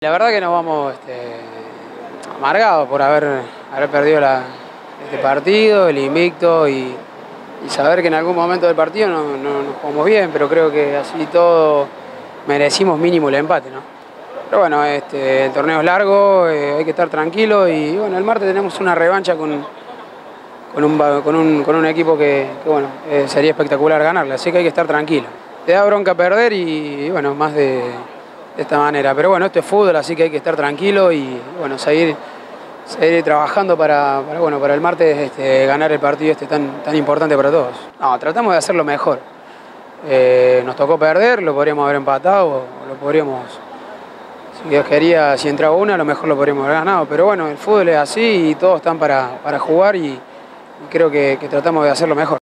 La verdad que nos vamos este, amargados por haber, perdido este partido, el invicto y, saber que en algún momento del partido no, nos jugamos bien, pero creo que así todo merecimos mínimo el empate. ¿no? Pero bueno, este, el torneo es largo, eh, hay que estar tranquilo y bueno, el martes tenemos una revancha con, un, equipo que, eh, sería espectacular ganarle, así que hay que estar tranquilo. Te da bronca perder y bueno, más de de esta manera. Pero bueno, esto es fútbol, así que hay que estar tranquilo y bueno, seguir, seguir trabajando para, bueno, para el martes este, ganar el partido este tan, tan importante para todos. No, tratamos de hacerlo mejor. Eh, nos tocó perder, lo podríamos haber empatado, lo podríamos, si Dios quería, si entraba una, a lo mejor lo podríamos haber ganado. Pero bueno, el fútbol es así y todos están para, jugar y, creo que tratamos de hacerlo mejor.